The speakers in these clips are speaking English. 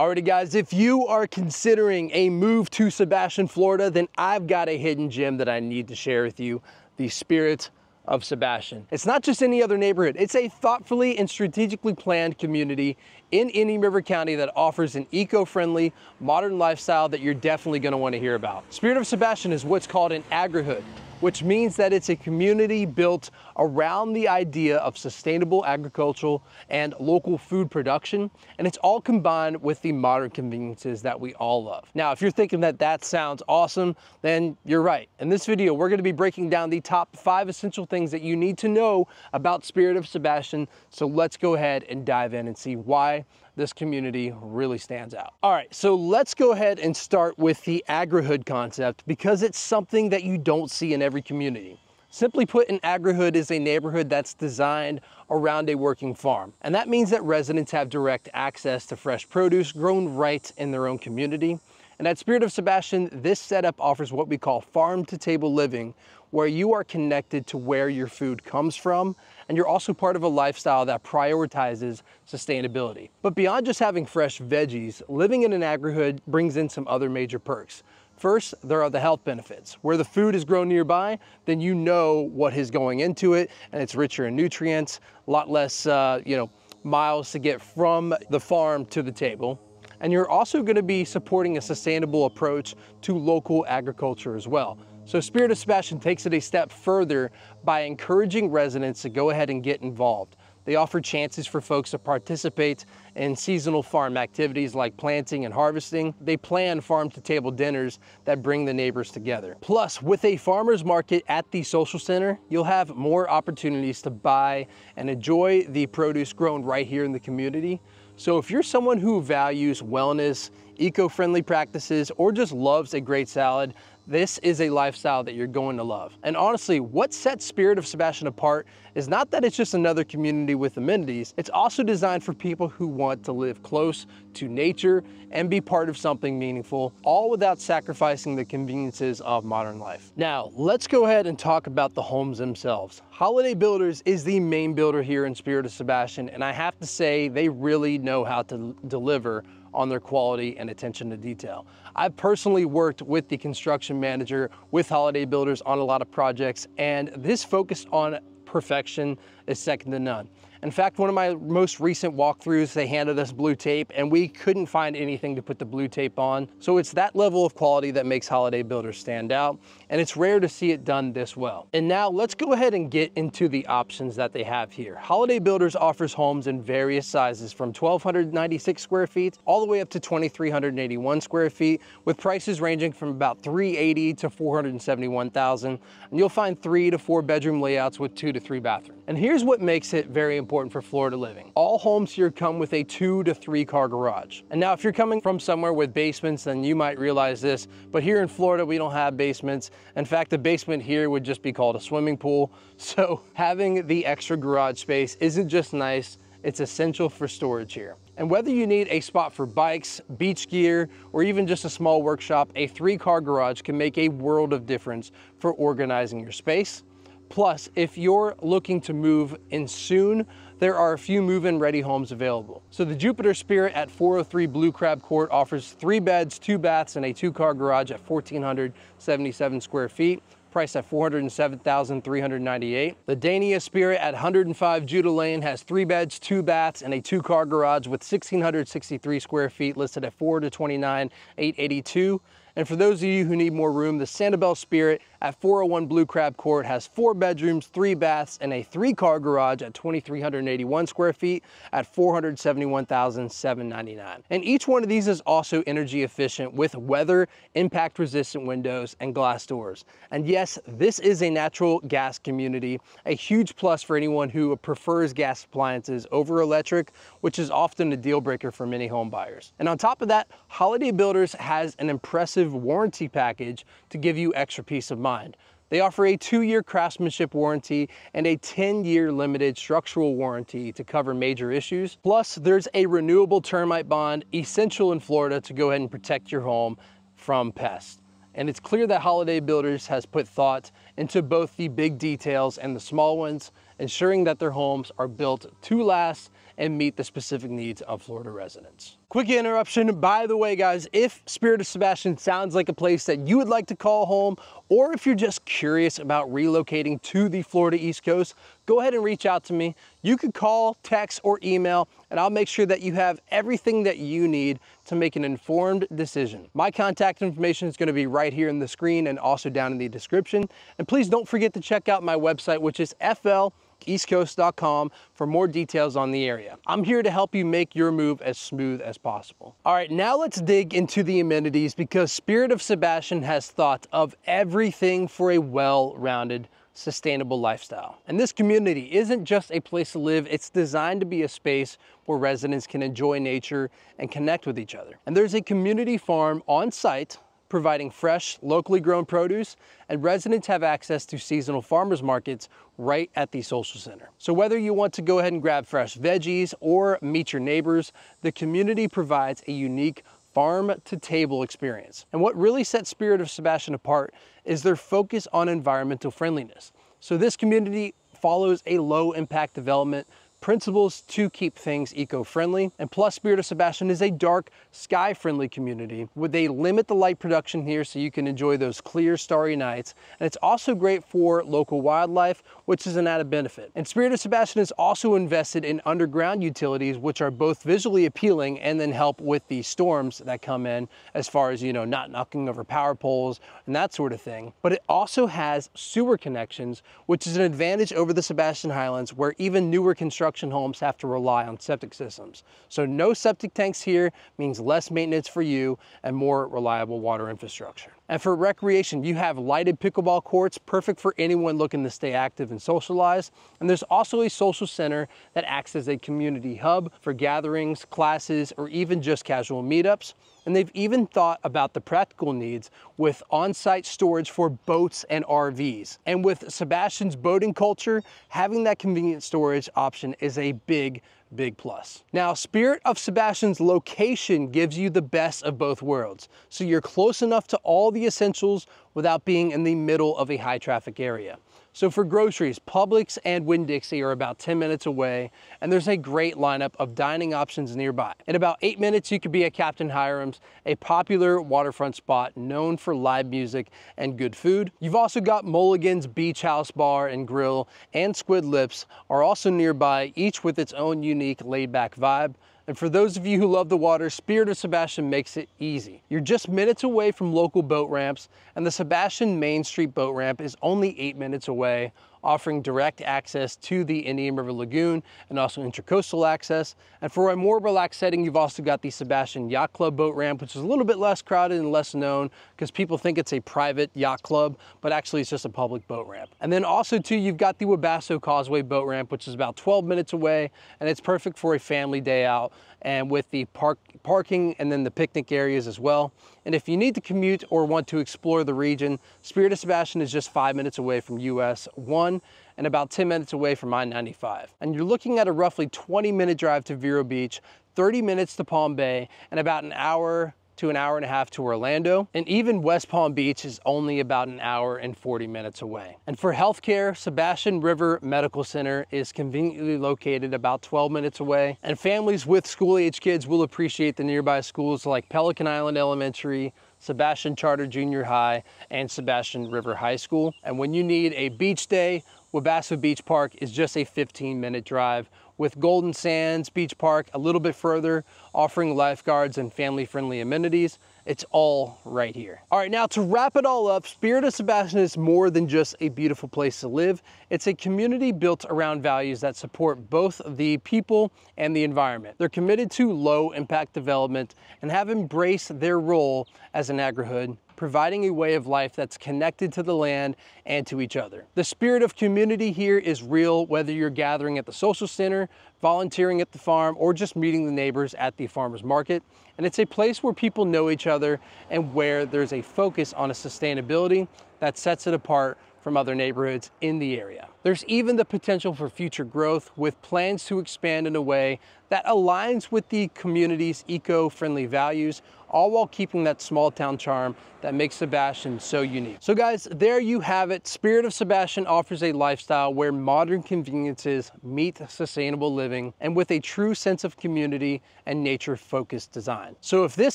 Alrighty guys, if you are considering a move to Sebastian, Florida, then I've got a hidden gem that I need to share with you, the Spirit of Sebastian. It's not just any other neighborhood, it's a thoughtfully and strategically planned community in Indian River County that offers an eco-friendly, modern lifestyle that you're definitely gonna wanna hear about. Spirit of Sebastian is what's called an agrihood which means that it's a community built around the idea of sustainable agricultural and local food production. And it's all combined with the modern conveniences that we all love. Now, if you're thinking that that sounds awesome, then you're right. In this video, we're gonna be breaking down the top five essential things that you need to know about Spirit of Sebastian. So let's go ahead and dive in and see why this community really stands out. All right, so let's go ahead and start with the agrihood concept because it's something that you don't see in every community. Simply put, an agrihood is a neighborhood that's designed around a working farm. And that means that residents have direct access to fresh produce grown right in their own community. And at Spirit of Sebastian, this setup offers what we call farm to table living, where you are connected to where your food comes from, and you're also part of a lifestyle that prioritizes sustainability. But beyond just having fresh veggies, living in an agrihood brings in some other major perks. First, there are the health benefits. Where the food is grown nearby, then you know what is going into it, and it's richer in nutrients, a lot less, uh, you know, miles to get from the farm to the table. And you're also gonna be supporting a sustainable approach to local agriculture as well. So Spirit of Sebastian takes it a step further by encouraging residents to go ahead and get involved. They offer chances for folks to participate in seasonal farm activities like planting and harvesting. They plan farm to table dinners that bring the neighbors together. Plus, with a farmer's market at the social center, you'll have more opportunities to buy and enjoy the produce grown right here in the community. So if you're someone who values wellness, eco-friendly practices, or just loves a great salad, this is a lifestyle that you're going to love. And honestly, what sets Spirit of Sebastian apart is not that it's just another community with amenities, it's also designed for people who want to live close to nature and be part of something meaningful, all without sacrificing the conveniences of modern life. Now, let's go ahead and talk about the homes themselves. Holiday Builders is the main builder here in Spirit of Sebastian, and I have to say they really know how to deliver on their quality and attention to detail. I've personally worked with the construction manager with Holiday Builders on a lot of projects, and this focus on perfection is second to none. In fact, one of my most recent walkthroughs, they handed us blue tape and we couldn't find anything to put the blue tape on. So it's that level of quality that makes Holiday Builders stand out. And it's rare to see it done this well. And now let's go ahead and get into the options that they have here. Holiday Builders offers homes in various sizes from 1,296 square feet all the way up to 2,381 square feet with prices ranging from about 380 to 471,000. And you'll find three to four bedroom layouts with two to three bathrooms. And here's what makes it very important important for Florida living. All homes here come with a two to three car garage. And now if you're coming from somewhere with basements, then you might realize this, but here in Florida, we don't have basements. In fact, the basement here would just be called a swimming pool. So having the extra garage space isn't just nice, it's essential for storage here. And whether you need a spot for bikes, beach gear, or even just a small workshop, a three car garage can make a world of difference for organizing your space Plus, if you're looking to move in soon, there are a few move-in ready homes available. So the Jupiter Spirit at 403 Blue Crab Court offers three beds, two baths, and a two-car garage at 1,477 square feet priced at 407,398. The Dania Spirit at 105 Judah Lane has three beds, two baths, and a two-car garage with 1,663 square feet listed at 4 to 29, 882. And for those of you who need more room, the Sanibel Spirit at 401 Blue Crab Court has four bedrooms, three baths, and a three-car garage at 2,381 square feet at 471,799. And each one of these is also energy efficient with weather, impact-resistant windows, and glass doors. And yes, this is a natural gas community, a huge plus for anyone who prefers gas appliances over electric, which is often a deal breaker for many home buyers. And on top of that, Holiday Builders has an impressive warranty package to give you extra peace of mind. They offer a two-year craftsmanship warranty and a 10-year limited structural warranty to cover major issues. Plus, there's a renewable termite bond essential in Florida to go ahead and protect your home from pests. And it's clear that Holiday Builders has put thought into both the big details and the small ones, ensuring that their homes are built to last and meet the specific needs of Florida residents. Quick interruption. By the way, guys, if Spirit of Sebastian sounds like a place that you would like to call home, or if you're just curious about relocating to the Florida East Coast, go ahead and reach out to me. You could call, text, or email, and I'll make sure that you have everything that you need to make an informed decision. My contact information is gonna be right here in the screen and also down in the description. And please don't forget to check out my website, which is fleastcoast.com for more details on the area. I'm here to help you make your move as smooth as possible. All right, now let's dig into the amenities because Spirit of Sebastian has thought of everything for a well-rounded sustainable lifestyle. And this community isn't just a place to live, it's designed to be a space where residents can enjoy nature and connect with each other. And there's a community farm on site providing fresh, locally grown produce, and residents have access to seasonal farmers markets right at the social center. So whether you want to go ahead and grab fresh veggies or meet your neighbors, the community provides a unique farm to table experience. And what really sets Spirit of Sebastian apart is their focus on environmental friendliness. So this community follows a low impact development principles to keep things eco-friendly. And plus Spirit of Sebastian is a dark sky-friendly community where they limit the light production here so you can enjoy those clear starry nights. And it's also great for local wildlife, which is an added benefit. And Spirit of Sebastian is also invested in underground utilities, which are both visually appealing and then help with the storms that come in as far as, you know, not knocking over power poles and that sort of thing. But it also has sewer connections, which is an advantage over the Sebastian Highlands where even newer construction construction homes have to rely on septic systems. So no septic tanks here means less maintenance for you and more reliable water infrastructure. And for recreation, you have lighted pickleball courts, perfect for anyone looking to stay active and socialize. And there's also a social center that acts as a community hub for gatherings, classes, or even just casual meetups. And they've even thought about the practical needs with on-site storage for boats and RVs. And with Sebastian's boating culture, having that convenient storage option is a big, big plus. Now, Spirit of Sebastian's location gives you the best of both worlds. So you're close enough to all the essentials without being in the middle of a high traffic area. So for groceries, Publix and Winn-Dixie are about 10 minutes away, and there's a great lineup of dining options nearby. In about eight minutes, you could be at Captain Hiram's, a popular waterfront spot known for live music and good food. You've also got Mulligan's Beach House Bar and Grill and Squid Lips are also nearby, each with its own unique laid-back vibe. And for those of you who love the water, Spirit of Sebastian makes it easy. You're just minutes away from local boat ramps, and the Sebastian Main Street boat ramp is only eight minutes away offering direct access to the Indian River Lagoon and also intercoastal access. And for a more relaxed setting, you've also got the Sebastian Yacht Club boat ramp, which is a little bit less crowded and less known because people think it's a private yacht club, but actually it's just a public boat ramp. And then also too, you've got the Wabasso Causeway boat ramp, which is about 12 minutes away, and it's perfect for a family day out and with the park parking and then the picnic areas as well. And if you need to commute or want to explore the region, Spirit of Sebastian is just five minutes away from US 1 and about 10 minutes away from I-95. And you're looking at a roughly 20 minute drive to Vero Beach, 30 minutes to Palm Bay, and about an hour to an hour and a half to Orlando. And even West Palm Beach is only about an hour and 40 minutes away. And for healthcare, Sebastian River Medical Center is conveniently located about 12 minutes away. And families with school-age kids will appreciate the nearby schools like Pelican Island Elementary, Sebastian Charter Junior High, and Sebastian River High School. And when you need a beach day, Wabasso Beach Park is just a 15 minute drive with Golden Sands Beach Park a little bit further, offering lifeguards and family-friendly amenities. It's all right here. All right, now to wrap it all up, Spirit of Sebastian is more than just a beautiful place to live. It's a community built around values that support both the people and the environment. They're committed to low impact development and have embraced their role as an agrihood providing a way of life that's connected to the land and to each other. The spirit of community here is real, whether you're gathering at the social center, volunteering at the farm, or just meeting the neighbors at the farmer's market. And it's a place where people know each other and where there's a focus on a sustainability that sets it apart from other neighborhoods in the area. There's even the potential for future growth with plans to expand in a way that aligns with the community's eco-friendly values, all while keeping that small town charm that makes Sebastian so unique. So guys, there you have it. Spirit of Sebastian offers a lifestyle where modern conveniences meet sustainable living and with a true sense of community and nature-focused design. So if this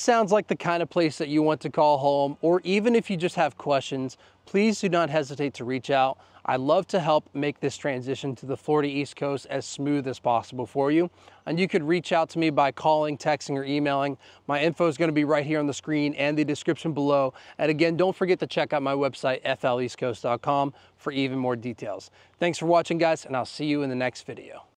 sounds like the kind of place that you want to call home, or even if you just have questions, please do not hesitate to reach out. I'd love to help make this transition to the Florida East Coast as smooth as possible for you. And you could reach out to me by calling, texting, or emailing. My info is going to be right here on the screen and the description below. And again, don't forget to check out my website, fleastcoast.com, for even more details. Thanks for watching, guys, and I'll see you in the next video.